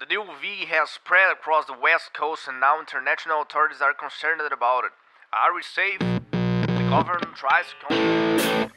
The new V has spread across the west coast and now international authorities are concerned about it. Are we safe? The government tries to...